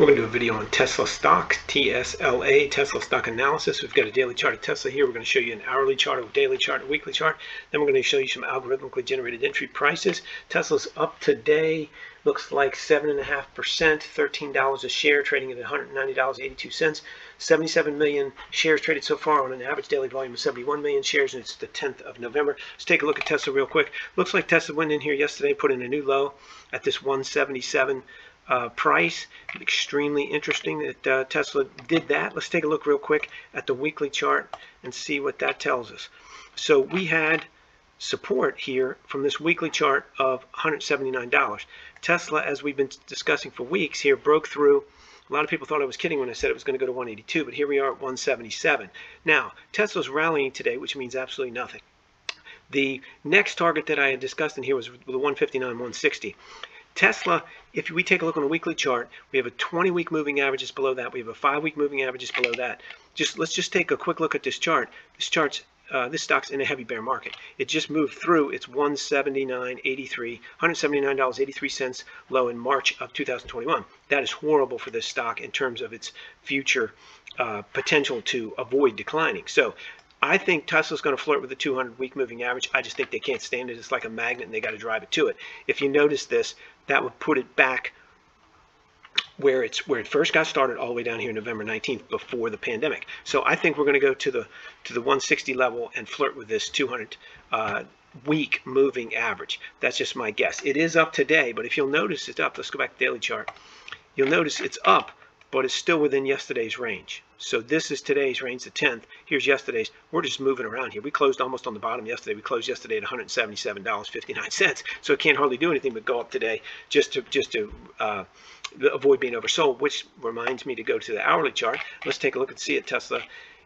We're going to do a video on Tesla stock, TSLA, Tesla stock analysis. We've got a daily chart of Tesla here. We're going to show you an hourly chart, a daily chart, a weekly chart. Then we're going to show you some algorithmically generated entry prices. Tesla's up today, looks like 7.5%, $13 a share, trading at $190.82. 77 million shares traded so far on an average daily volume of 71 million shares, and it's the 10th of November. Let's take a look at Tesla real quick. Looks like Tesla went in here yesterday, put in a new low at this 177 uh, price. Extremely interesting that uh, Tesla did that. Let's take a look real quick at the weekly chart and see what that tells us. So we had support here from this weekly chart of $179. Tesla, as we've been discussing for weeks here, broke through. A lot of people thought I was kidding when I said it was going to go to 182, but here we are at 177. Now, Tesla's rallying today, which means absolutely nothing. The next target that I had discussed in here was the 159, 160. Tesla, if we take a look on a weekly chart, we have a 20-week moving average averages below that. We have a five-week moving average averages below that. Just let's just take a quick look at this chart. This chart's uh, this stock's in a heavy bear market. It just moved through its 179.83, $179.83 low in March of 2021. That is horrible for this stock in terms of its future uh, potential to avoid declining. So I think Tesla's going to flirt with the 200 week moving average. I just think they can't stand it. It's like a magnet and they got to drive it to it. If you notice this, that would put it back where it's where it first got started all the way down here November 19th before the pandemic. So I think we're going to go to the to the 160 level and flirt with this 200 uh, week moving average. That's just my guess. It is up today, but if you'll notice it's up. Let's go back to daily chart. You'll notice it's up but it's still within yesterday's range. So this is today's range, the 10th. Here's yesterday's. We're just moving around here. We closed almost on the bottom yesterday. We closed yesterday at $177.59. So it can't hardly do anything but go up today just to just to uh, avoid being oversold, which reminds me to go to the hourly chart. Let's take a look and see at Tesla.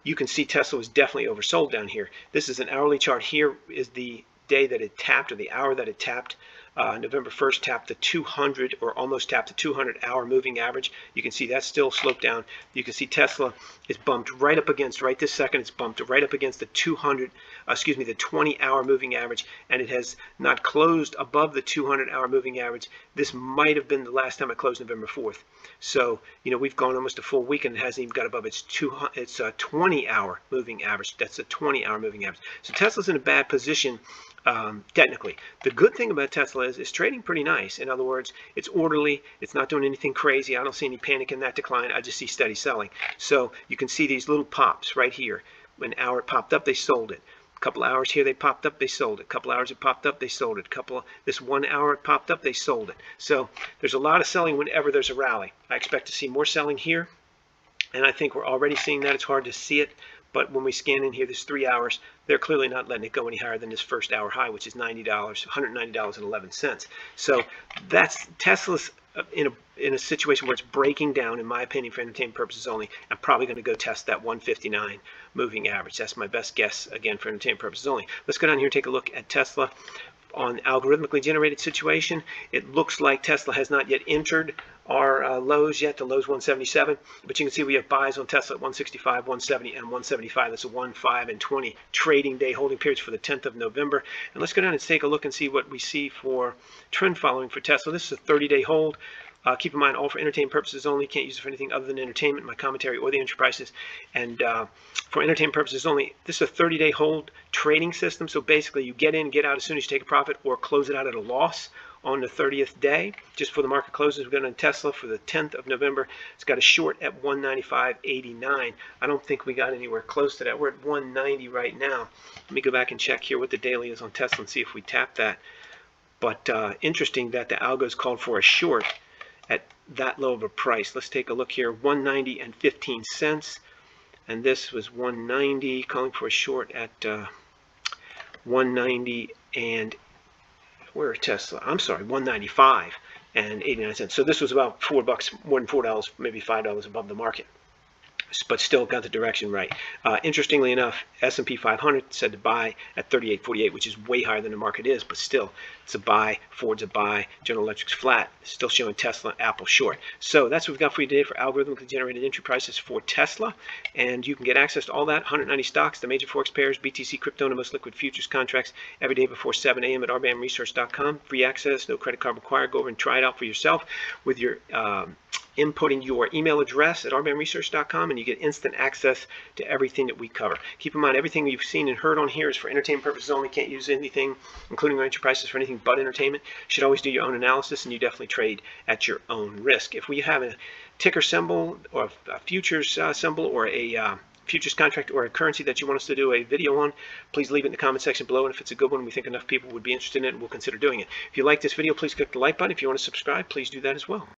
You can see Tesla was definitely oversold down here. This is an hourly chart. Here is the day that it tapped or the hour that it tapped uh, November 1st tapped the 200 or almost tapped the 200 hour moving average. You can see that's still sloped down. You can see Tesla is bumped right up against, right this second, it's bumped right up against the 200, uh, excuse me, the 20 hour moving average, and it has not closed above the 200 hour moving average. This might have been the last time it closed November 4th. So, you know, we've gone almost a full week and it hasn't even got above its, its uh, 20 hour moving average. That's a 20 hour moving average. So Tesla's in a bad position um, technically. The good thing about Tesla is it's trading pretty nice. In other words, it's orderly. It's not doing anything crazy. I don't see any panic in that decline. I just see steady selling. So you can see these little pops right here. When hour it popped up, they sold it. A couple hours here, they popped up, they sold it. A couple hours it popped up, they sold it. A couple this one hour it popped up, they sold it. So there's a lot of selling whenever there's a rally. I expect to see more selling here. And I think we're already seeing that. It's hard to see it but when we scan in here, this three hours, they're clearly not letting it go any higher than this first hour high, which is $90, $190.11. So that's Tesla's uh, in a in a situation where it's breaking down, in my opinion, for entertainment purposes only, I'm probably going to go test that 159 moving average. That's my best guess, again, for entertainment purposes only. Let's go down here and take a look at Tesla on algorithmically generated situation. It looks like Tesla has not yet entered our uh, lows yet, the lows 177, but you can see we have buys on Tesla at 165, 170, and 175. That's a 1, 5, and 20 trading day holding periods for the 10th of November. And let's go down and take a look and see what we see for trend following for Tesla. This is a 30-day hold. Uh, keep in mind, all for entertainment purposes only. Can't use it for anything other than entertainment, my commentary, or the entry prices. And uh, for entertainment purposes only, this is a 30-day hold trading system. So basically, you get in, get out as soon as you take a profit, or close it out at a loss on the 30th day. Just for the market closes, we've got on Tesla for the 10th of November. It's got a short at 195.89. I don't think we got anywhere close to that. We're at 190 right now. Let me go back and check here what the daily is on Tesla and see if we tap that. But uh, interesting that the algo's called for a short that low of a price. Let's take a look here, 190 and 15 cents. And this was 190, calling for a short at uh, 190 and where Tesla? I'm sorry, 195 and 89 cents. So this was about four bucks, more than four dollars, maybe five dollars above the market but still got the direction right. Uh, interestingly enough, S&P 500 said to buy at 38.48, which is way higher than the market is, but still, it's a buy. Ford's a buy. General Electric's flat. Still showing Tesla, Apple short. So that's what we've got for you today for algorithmically generated entry prices for Tesla, and you can get access to all that 190 stocks, the major forex pairs, BTC, crypto, and most liquid futures contracts every day before 7 a.m. at rbamresearch.com. Free access, no credit card required. Go over and try it out for yourself with your um, inputting your email address at rbamresearch.com and you get instant access to everything that we cover. Keep in mind, everything you've seen and heard on here is for entertainment purposes only. Can't use anything, including entry prices, for anything but entertainment. You should always do your own analysis and you definitely trade at your own risk. If we have a ticker symbol or a futures uh, symbol or a uh, futures contract or a currency that you want us to do a video on, please leave it in the comment section below. And if it's a good one, we think enough people would be interested in it, we'll consider doing it. If you like this video, please click the like button. If you want to subscribe, please do that as well.